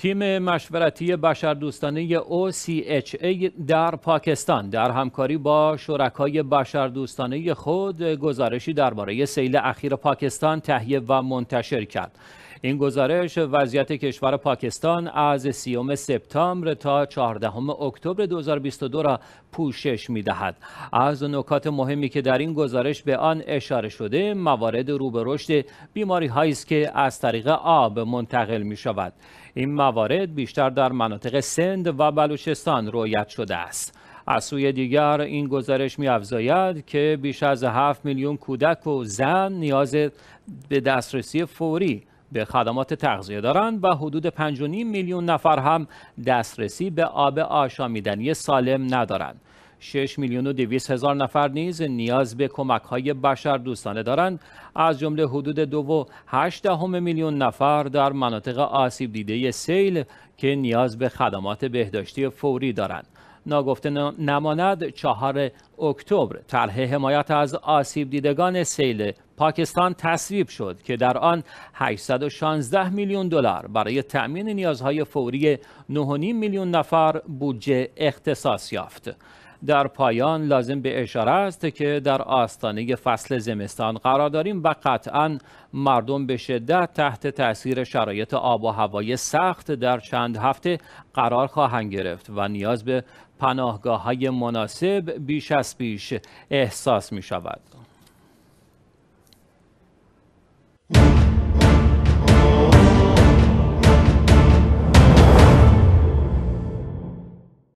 تیم مشورتی بشردوستانه OCHA در پاکستان در همکاری با شرکای بشردوستانه خود گزارشی درباره سیل اخیر پاکستان تهیه و منتشر کرد. این گزارش وضعیت کشور پاکستان از سیوم سپتامبر تا 14 اکتبر 2022 را پوشش می دهد. از نکات مهمی که در این گزارش به آن اشاره شده موارد رو به رشد بیماری هایی است که از طریق آب منتقل می شود. این موارد بیشتر در مناطق سند و بلوچستان رویت شده است. از سوی دیگر این گزارش می افزاید که بیش از 7 میلیون کودک و زن نیاز به دسترسی فوری به خدمات تغذیه دارند و حدود 5.5 میلیون نفر هم دسترسی به آب آشامیدنی سالم ندارند. 6 میلیون و 200 هزار نفر نیز نیاز به کمک های بشر دوستانه دارند از جمله حدود دو و 8 میلیون نفر در مناطق آسیب دیده سیل که نیاز به خدمات بهداشتی فوری دارند ناگفته نماند چهار اکتبر طرح حمایت از آسیب دیدگان سیل پاکستان تصویب شد که در آن 816 میلیون دلار برای تأمین نیازهای فوری 9.5 میلیون نفر بودجه اختصاص یافت. در پایان لازم به اشاره است که در آستانه فصل زمستان قرار داریم و قطعا مردم به شدت تحت تاثیر شرایط آب و هوای سخت در چند هفته قرار خواهند گرفت و نیاز به پناهگاه های مناسب بیش از پیش احساس می شود.